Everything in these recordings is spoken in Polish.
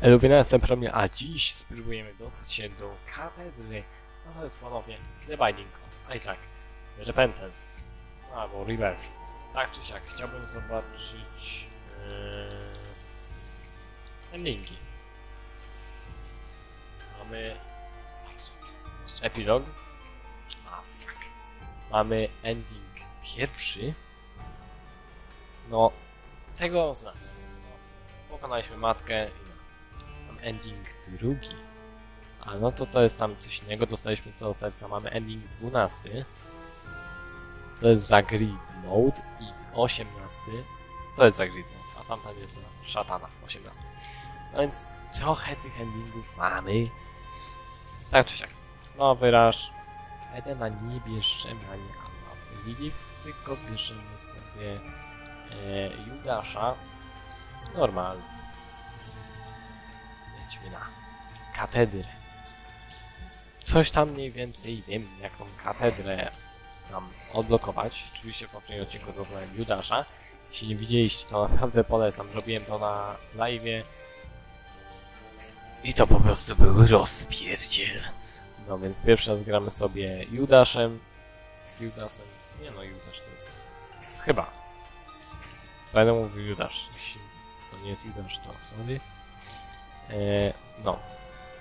Eluwina jestem Promil, a dziś spróbujemy dostać się do katedry. No to jest ponownie The Binding of Isaac. Repentance. Albo Rebirth. Tak czy siak, chciałbym zobaczyć... Yy, endingi. Mamy... Epilog. A, fuck. Mamy ending pierwszy. No, tego znam. No, pokonaliśmy matkę ending drugi. A no to to jest tam coś innego. Dostaliśmy z tego serca. Mamy ending 12. To jest za grid mode i 18. To jest za grid mode, a tamten jest za szatana 18. No więc trochę tych endingów mamy. Tak czy siak. No wyraż. Edena nie bierzemy ani Alma Lilith, tylko bierzemy sobie e, Judasza. Normalnie. Lecimy na katedrę. Coś tam mniej więcej wiem, jak tą katedrę nam odblokować. Oczywiście w poprzednim odcinku odblokowałem Judasza. Jeśli nie widzieliście, to naprawdę polecam. Robiłem to na live. I to po prostu był rozpierdziel. No więc pierwszy raz gramy sobie Judaszem. Judasem. Nie no, Judasz to jest... Chyba. Będę mówił Judasz. Jeśli to nie jest Judasz, to sorry. Eee, no.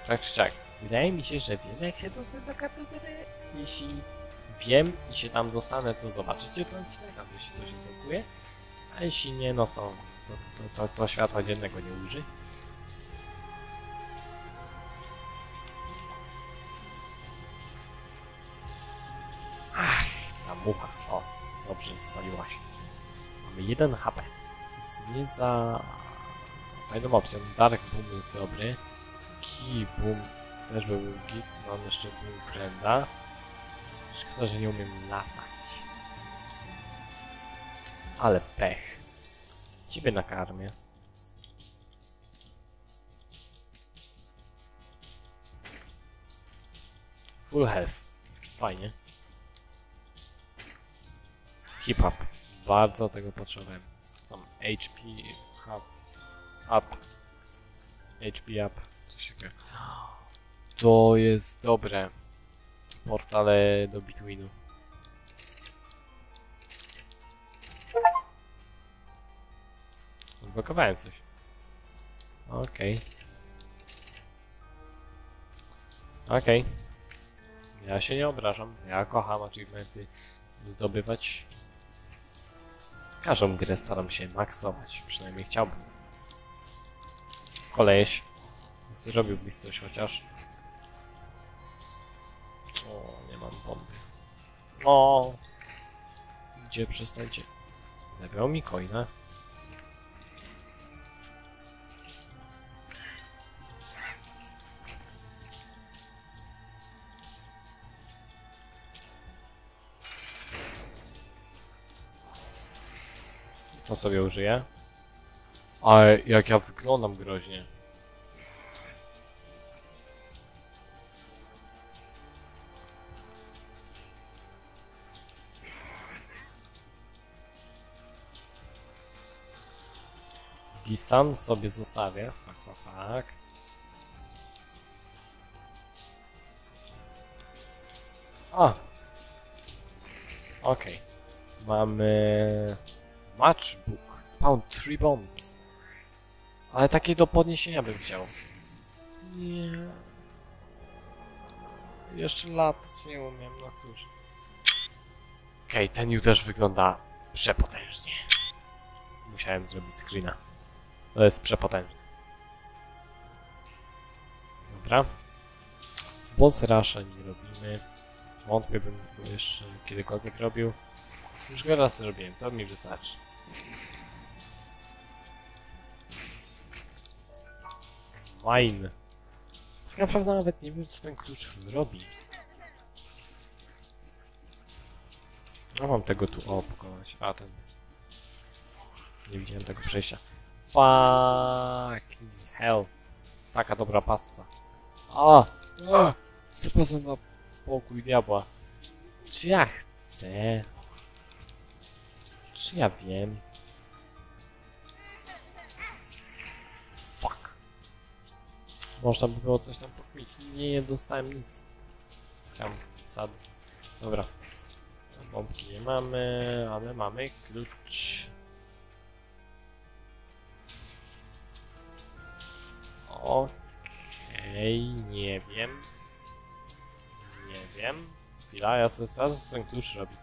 Tak czy siak. Wydaje mi się, że wiem jak się dostać do katedry. Jeśli wiem i się tam dostanę, to zobaczycie ten odcinek, a jeśli to się blokuje. A jeśli nie, no to, to, to, to, to światła dziennego nie uży. Ach, ta mucha. O, dobrze, spaliła się. Mamy 1 HP. Co jest nie za fajną opcją. Dark Boom jest dobry. Key Boom też by był git. Mam jeszcze Boom Frienda. Szkoda, że nie umiem latać. Ale pech. Ciebie nakarmię. Full health. Fajnie. Hip-hop. Bardzo tego potrzebowałem. Tam? HP up. Up. HP up. Coś. To jest dobre. Portale do Bitwinu. Odblokowałem coś. Okej. Okej. Ja się nie obrażam. Ja kocham achievementy zdobywać. Każdą grę staram się maksować. Przynajmniej chciałbym. Koleś. Zrobiłbyś coś chociaż. O, nie mam bomby. O! Gdzie przestańcie? Zabrał mi coina. To sobie użyję. Ale jak ja wyglądam groźnie. Disan sobie zostawię. Fak, fak, fak. A! Okej. Mamy... Matchbook. Spawn 3 bombs. Ale takie do podniesienia bym chciał. Nie. Jeszcze latać nie umiem, no cóż. Okej, okay, ten też wygląda przepotężnie. Musiałem zrobić screena. To jest przepotężne. Dobra. Boss Rusha nie robimy. Wątpię bym go jeszcze kiedykolwiek robił. Już go raz zrobiłem, to mi wystarczy. Mine. Tak naprawdę nawet nie wiem, co ten klucz robi. No mam tego tu, o, pokonać. A, ten... Nie widziałem tego przejścia. Fucking hell. Taka dobra passa. A! a Zapraszam na pokój diabła. Czy ja chcę? Czy ja wiem? Można by było coś tam pokmić. Nie, nie dostałem nic. Skam, sad. Dobra. Bombki nie mamy, ale mamy klucz. Okej, nie wiem. Nie wiem. Chwila, ja sobie sprawdzę, co ten klucz robi.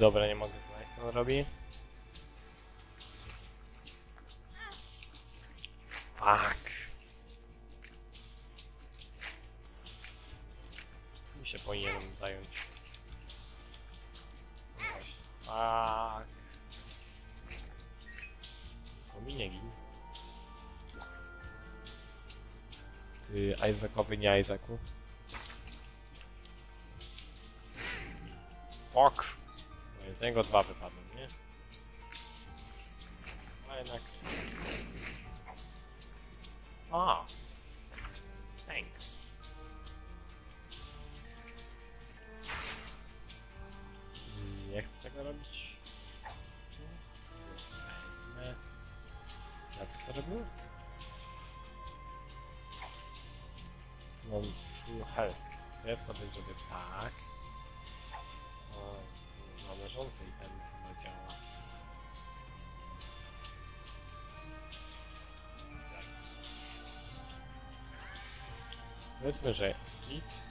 Dobra, nie mogę znaleźć, co on robi. Fuck. Tym się powinienem zająć. Fuck. To mi nie gin. Ty Isaacowy, nie Isaacu. Fuck. No i z niego dwa wypadną, nie? A jednak... A. Thanks. Nie chcę tego robić. Wezmę. Ja co to robił? Mam full health. Ja sobie zrobię tak. I ten chyba działa. Powiedzmy, że git.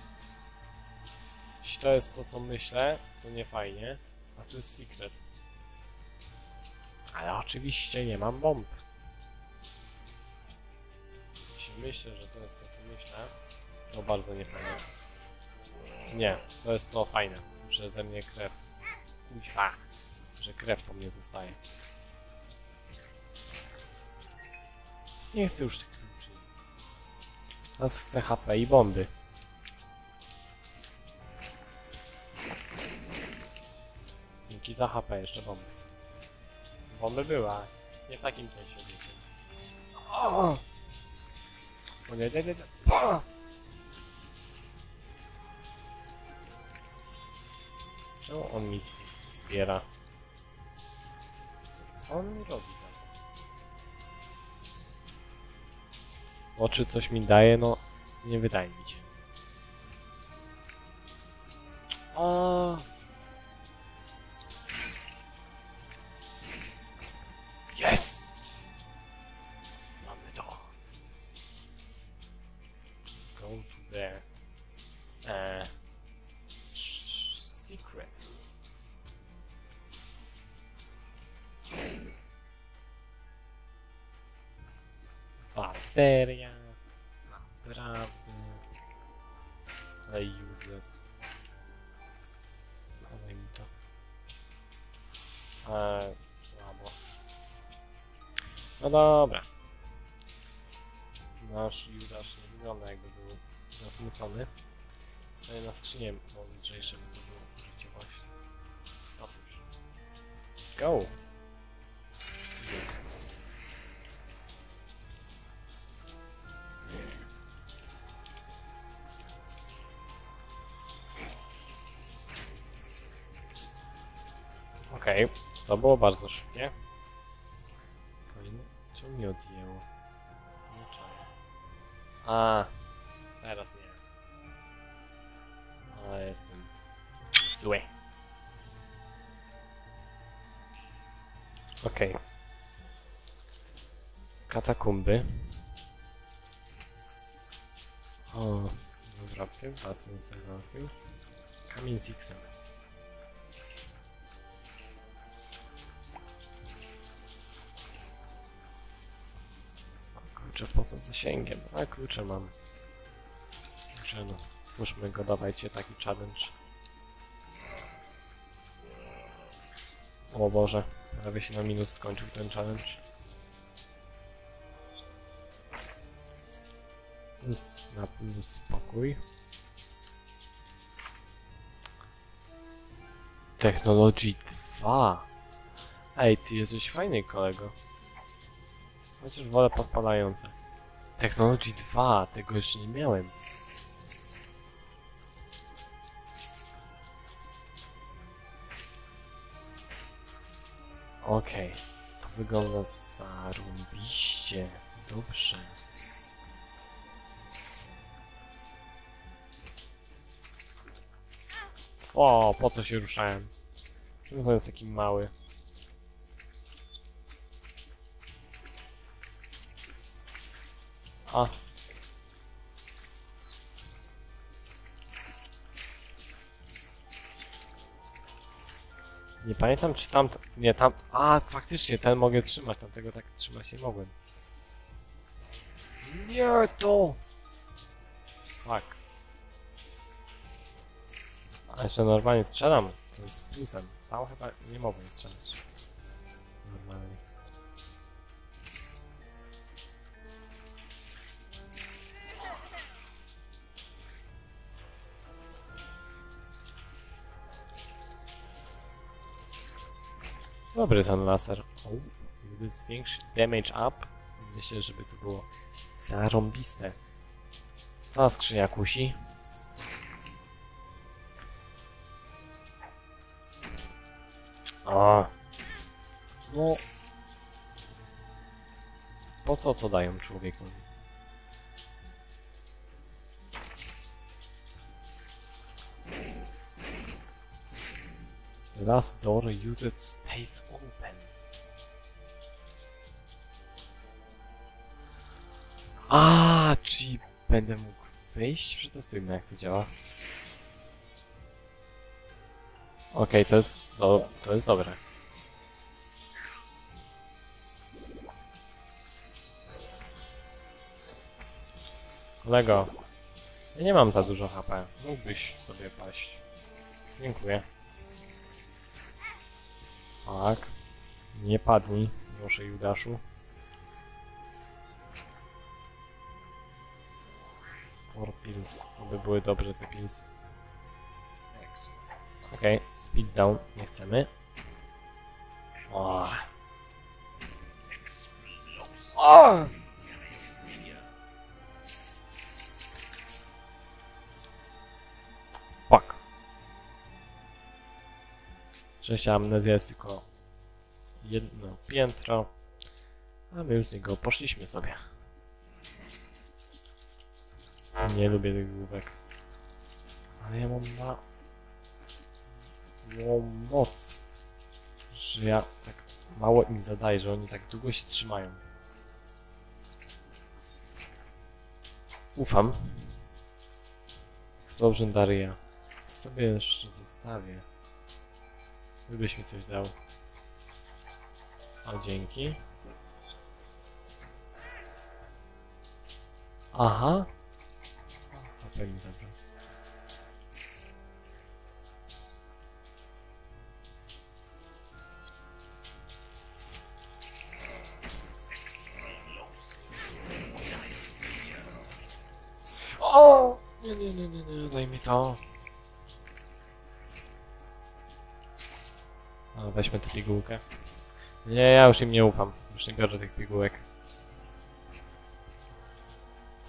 Jeśli to jest to, co myślę, to nie fajnie. A tu jest secret. Ale oczywiście nie mam bomb. Jeśli myślę, że to jest to, co myślę, to bardzo niefajne. Nie, to jest to fajne, że ze mnie krew. Kuźwa, że krew po mnie zostaje. Nie chcę już tych kluczy. Teraz chcę HP i bomby. Dzięki za HP, jeszcze bomby. Bomby była, nie w takim sensie, wiecie. O! O nie, nie, nie, nie. O! Czemu on mi zbiera? Co, on mi robi za to? Oczy coś mi daje? No, nie wydaje mi się. O! Ale useless. Dawaj mi to. Eee, słabo. No dobra. Nasz Judasz nie wygląda jakby był zasmucony. No i na skrzynię mądrzejsze by to było użycie właśnie. Otóż. Go! Okej, to było bardzo szybkie. Fajnie. Czemu mi odjęło? Nie czaję. A, teraz nie. Ale jestem zły. Okej. Katakumby. O, pasmy z wywrotkiem. Kamień z X-em. Klucze poza zasięgiem. A klucze mam. Dobrze no. Stwórzmy go, dawajcie taki challenge. O Boże, prawie się na minus skończył ten challenge. Plus na plus spokój. Technology 2. Ej, ty jesteś fajny kolego. Chociaż wolę podpalające. Technology 2, tego jeszcze nie miałem. Okej, to wygląda zarąbiście. Dobrze. O, po co się ruszałem? Czemu to jest taki mały? Nie pamiętam czy tam... Nie, tam... A, faktycznie, ten mogę trzymać, tamtego tak trzymać nie mogłem. Nie, to! Fuck. A jeszcze normalnie strzelam, co jest plusem. Tam chyba nie mogłem strzelać. Normalnie. Dobry ten laser. Gdyby zwiększyć damage up, myślę, żeby to było zarąbiste. Ta skrzynia kusi. A. No. Po co to dają człowiekowi? The last door used stays open. A, czyli będę mógł wyjść? Przetestujmy jak to działa. Okej, to jest do, to jest dobre. Kolego, ja nie mam za dużo HP. Mógłbyś sobie paść. Dziękuję. Tak. Nie padnij, proszę Judaszu. Four pills. To by były dobre te pills. Okej, speed down nie chcemy. O. O! Trzecia amnezja jest tylko jedno piętro, a my już z niego poszliśmy sobie. Nie lubię tych główek. Ale ja mam na... Moc, że ja tak mało im zadaję, że oni tak długo się trzymają. Ufam. Explosion Daria. Sobie jeszcze zostawię. Gdybyś mi coś dał. O, dzięki. Aha. Zabrał. O! Nie, nie, nie, nie, daj mi to. Weźmy tę pigułkę. Nie, ja już im nie ufam. Już nie biorę tych pigułek.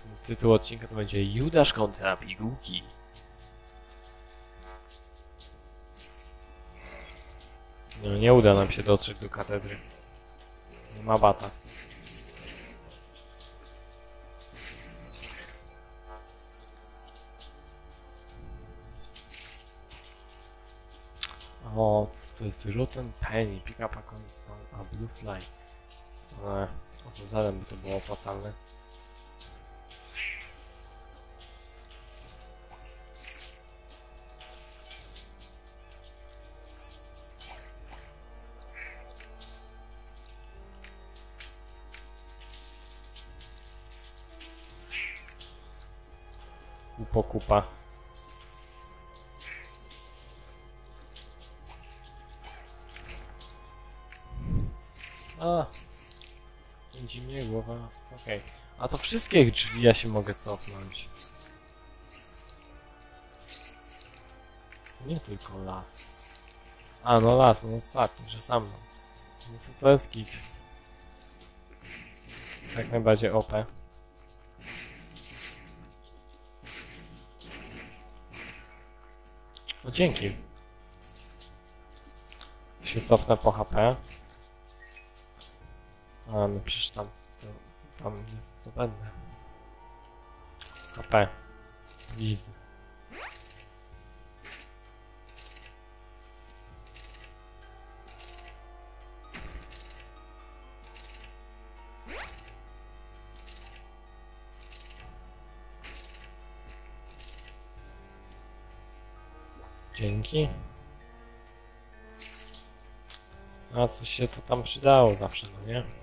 Ten tytuł odcinka to będzie Judasz kontra pigułki. No, nie uda nam się dotrzeć do katedry. Nie ma bata. O, co to jest? Rotten Penny, pick up a coin spawn, a Blue Fly. Eee, za by to było opłacalne. A, mnie głowa. Okej. A to wszystkie drzwi ja się mogę cofnąć. To nie tylko las. A, no las, no ostatni, że sam. No to, to jest git. Jak najbardziej OP. No dzięki. Się cofnę po HP. A, no przecież tam, to, tam jest to będę. HP. Liz. Dzięki. A coś się to tam przydało zawsze, no nie?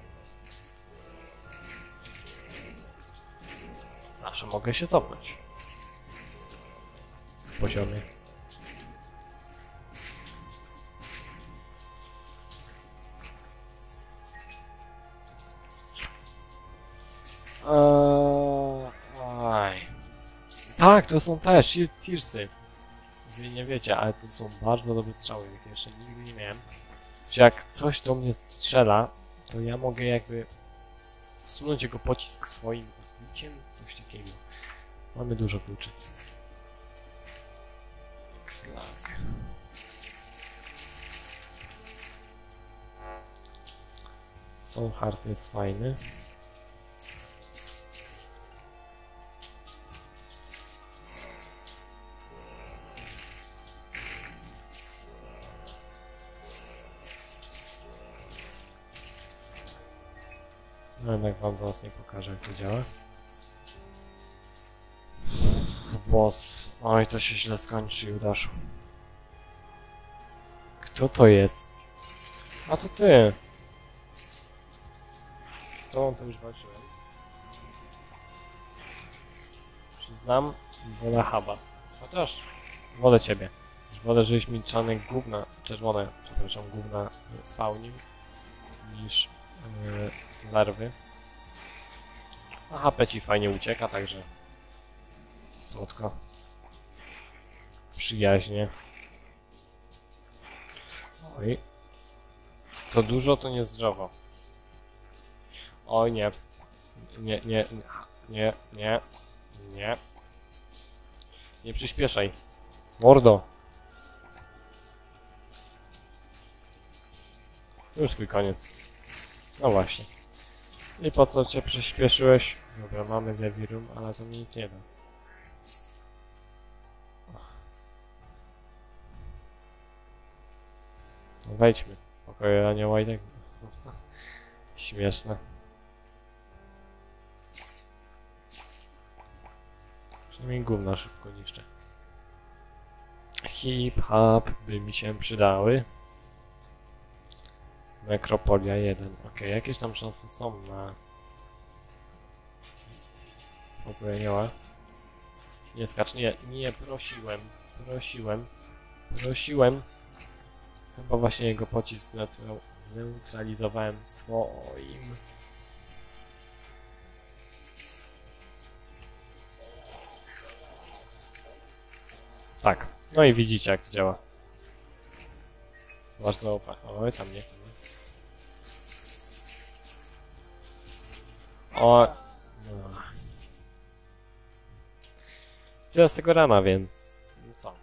Zawsze mogę się cofnąć. W poziomie. Eee. Tak, to są te Shield Tearsy. Wy nie wiecie, ale to są bardzo dobre strzały, jakie jeszcze nigdy nie miałem. Że jak coś do mnie strzela, to ja mogę jakby wsunąć jego pocisk swoim odbiciem, coś takiego. Mamy dużo kluczy. Xlag. Soul Heart jest fajny. No jednak wam zaraz nie pokażę jak to działa. Boss. Oj, to się źle skończy, Judaszu. Kto to jest? A to ty. Z tobą to już walczyłem. Przyznam, wolę Haba. Chociaż wolę ciebie. Wolę, żebyś mi czarne gówna, czerwone, przepraszam, gówna spałnił, niż yy, larwy. A HP ci fajnie ucieka, także słodko. Przyjaźnie. Oj. Co dużo, to niezdrowo. Oj, nie. Nie, nie, nie, nie, nie. Nie przyspieszaj. Mordo. Już twój koniec. No właśnie. I po co cię przyspieszyłeś? Dobra, mamy Levirum, ale to mi nic nie da. Wejdźmy. Pokoju anioła i tak. Śmieszne. Przynajmniej gówna szybko niszczę. Hip-hop by mi się przydały. Nekropolia 1. Ok, jakieś tam szanse są na pokojenioła. Nie skacz, nie, nie, prosiłem, prosiłem, prosiłem. Chyba właśnie jego pocisk neutral- neutralizowałem swoim. Tak, no i widzicie jak to działa. Bardzo opa. Oj, tam nie nie. O. No. Tyle z tego rana, więc co?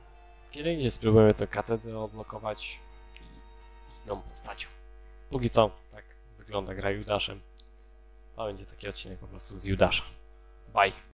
Kiedy indziej spróbujemy tę katedrę odblokować i postacią. Póki co, tak wygląda gra Judaszem. To będzie taki odcinek po prostu z Judasza. Bye.